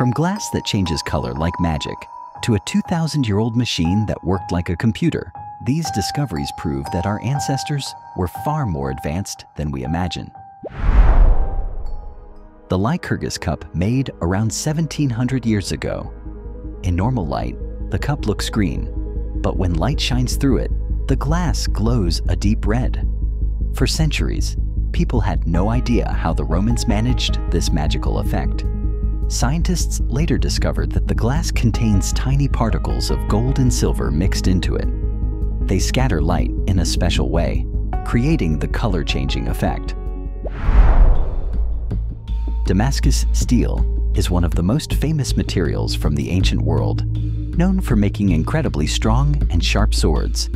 From glass that changes color like magic to a 2,000-year-old machine that worked like a computer, these discoveries prove that our ancestors were far more advanced than we imagine. The Lycurgus cup made around 1700 years ago. In normal light, the cup looks green, but when light shines through it, the glass glows a deep red. For centuries, people had no idea how the Romans managed this magical effect. Scientists later discovered that the glass contains tiny particles of gold and silver mixed into it. They scatter light in a special way, creating the color-changing effect. Damascus steel is one of the most famous materials from the ancient world, known for making incredibly strong and sharp swords.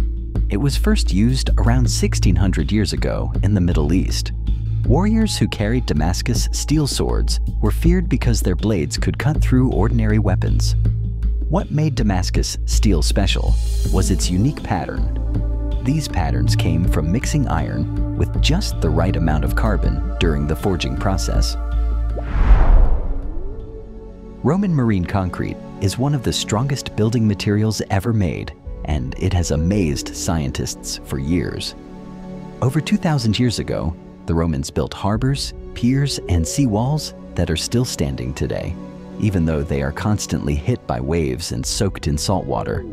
It was first used around 1600 years ago in the Middle East. Warriors who carried Damascus steel swords were feared because their blades could cut through ordinary weapons. What made Damascus steel special was its unique pattern. These patterns came from mixing iron with just the right amount of carbon during the forging process. Roman marine concrete is one of the strongest building materials ever made, and it has amazed scientists for years. Over 2,000 years ago, the Romans built harbors, piers, and seawalls that are still standing today, even though they are constantly hit by waves and soaked in salt water.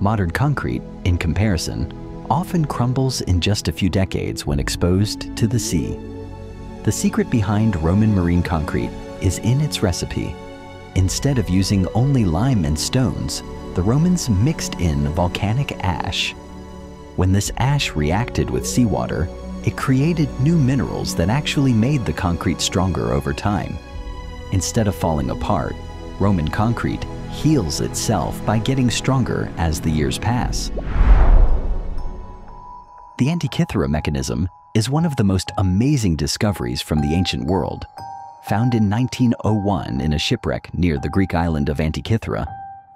Modern concrete, in comparison, often crumbles in just a few decades when exposed to the sea. The secret behind Roman marine concrete is in its recipe. Instead of using only lime and stones, the Romans mixed in volcanic ash. When this ash reacted with seawater, it created new minerals that actually made the concrete stronger over time. Instead of falling apart, Roman concrete heals itself by getting stronger as the years pass. The Antikythera mechanism is one of the most amazing discoveries from the ancient world. Found in 1901 in a shipwreck near the Greek island of Antikythera,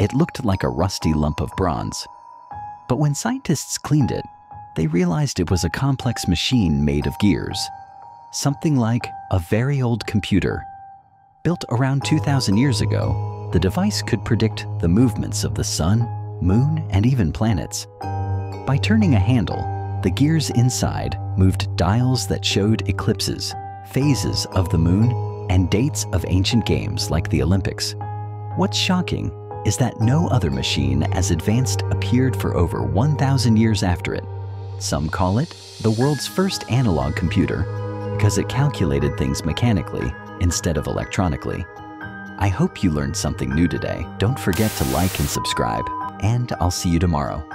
it looked like a rusty lump of bronze. But when scientists cleaned it, they realized it was a complex machine made of gears, something like a very old computer. Built around 2,000 years ago, the device could predict the movements of the sun, moon, and even planets. By turning a handle, the gears inside moved dials that showed eclipses, phases of the moon, and dates of ancient games like the Olympics. What's shocking is that no other machine as advanced appeared for over 1,000 years after it. Some call it the world's first analog computer because it calculated things mechanically instead of electronically. I hope you learned something new today. Don't forget to like and subscribe, and I'll see you tomorrow.